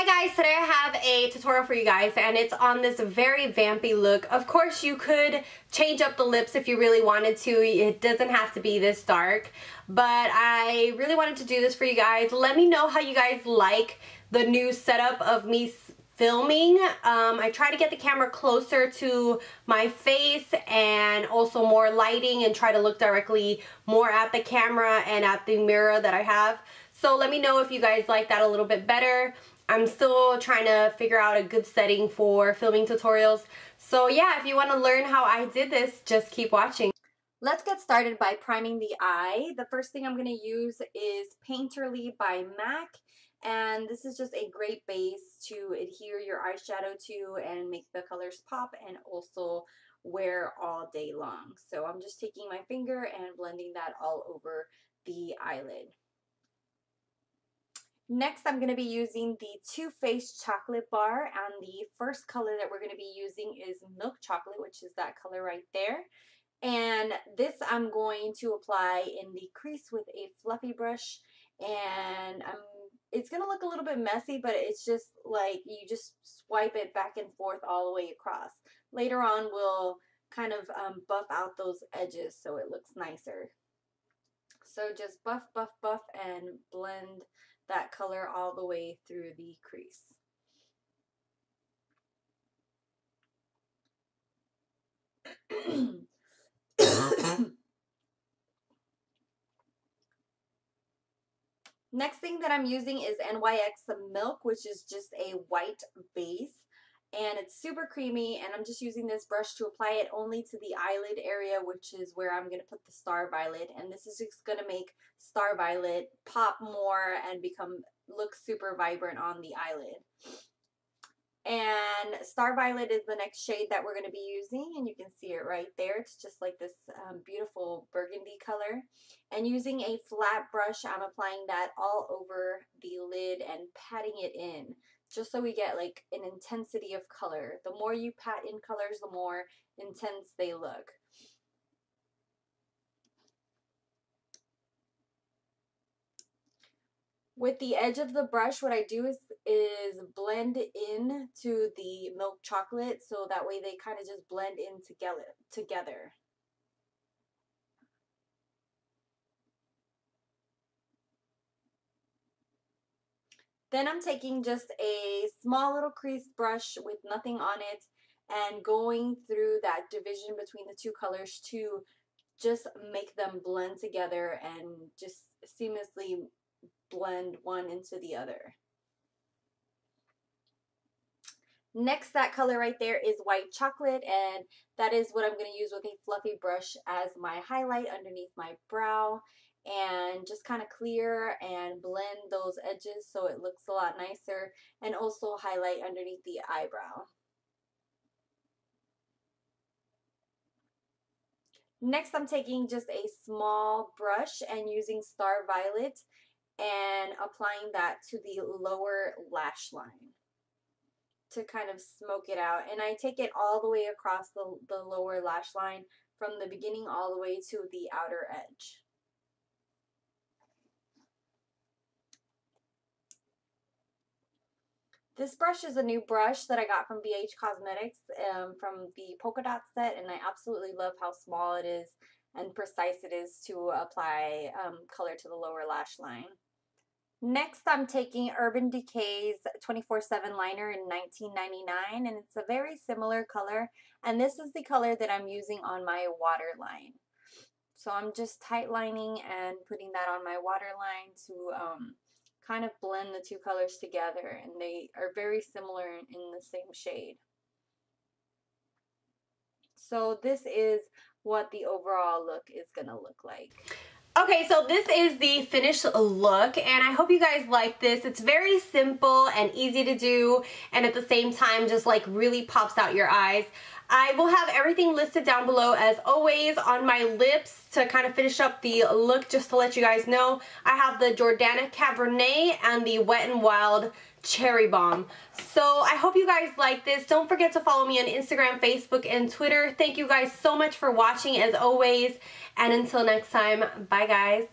Hi guys, today I have a tutorial for you guys and it's on this very vampy look. Of course you could change up the lips if you really wanted to. It doesn't have to be this dark. But I really wanted to do this for you guys. Let me know how you guys like the new setup of me filming. Um, I try to get the camera closer to my face and also more lighting and try to look directly more at the camera and at the mirror that I have. So let me know if you guys like that a little bit better. I'm still trying to figure out a good setting for filming tutorials. So yeah, if you want to learn how I did this, just keep watching. Let's get started by priming the eye. The first thing I'm going to use is Painterly by MAC. And this is just a great base to adhere your eyeshadow to and make the colors pop and also wear all day long. So I'm just taking my finger and blending that all over the eyelid. Next, I'm going to be using the Too Faced Chocolate Bar, and the first color that we're going to be using is Milk Chocolate, which is that color right there. And this I'm going to apply in the crease with a fluffy brush, and I'm it's going to look a little bit messy, but it's just like you just swipe it back and forth all the way across. Later on, we'll kind of um, buff out those edges so it looks nicer. So just buff, buff, buff, and blend that color all the way through the crease. Next thing that I'm using is NYX Milk, which is just a white base and it's super creamy and I'm just using this brush to apply it only to the eyelid area which is where I'm going to put the star violet and this is just going to make star violet pop more and become look super vibrant on the eyelid. And Star Violet is the next shade that we're going to be using and you can see it right there. It's just like this um, beautiful burgundy color. And using a flat brush, I'm applying that all over the lid and patting it in just so we get like an intensity of color. The more you pat in colors, the more intense they look. With the edge of the brush, what I do is, is blend in to the milk chocolate so that way they kind of just blend in together. together. Then I'm taking just a small little crease brush with nothing on it and going through that division between the two colors to just make them blend together and just seamlessly blend one into the other. Next, that color right there is white chocolate, and that is what I'm going to use with a fluffy brush as my highlight underneath my brow and just kind of clear and blend those edges so it looks a lot nicer and also highlight underneath the eyebrow. Next, I'm taking just a small brush and using Star Violet and applying that to the lower lash line to kind of smoke it out. And I take it all the way across the, the lower lash line from the beginning all the way to the outer edge. This brush is a new brush that I got from BH Cosmetics um, from the polka dot set and I absolutely love how small it is and precise it is to apply um, color to the lower lash line. Next, I'm taking Urban Decay's 24-7 liner in 1999, and it's a very similar color, and this is the color that I'm using on my waterline. So I'm just tightlining and putting that on my waterline to um, kind of blend the two colors together, and they are very similar in the same shade. So this is what the overall look is going to look like. Okay, so this is the finished look and I hope you guys like this. It's very simple and easy to do and at the same time just like really pops out your eyes. I will have everything listed down below as always on my lips to kind of finish up the look just to let you guys know. I have the Jordana Cabernet and the Wet n Wild Cherry Bomb. So I hope you guys like this. Don't forget to follow me on Instagram, Facebook, and Twitter. Thank you guys so much for watching as always. And until next time, bye guys.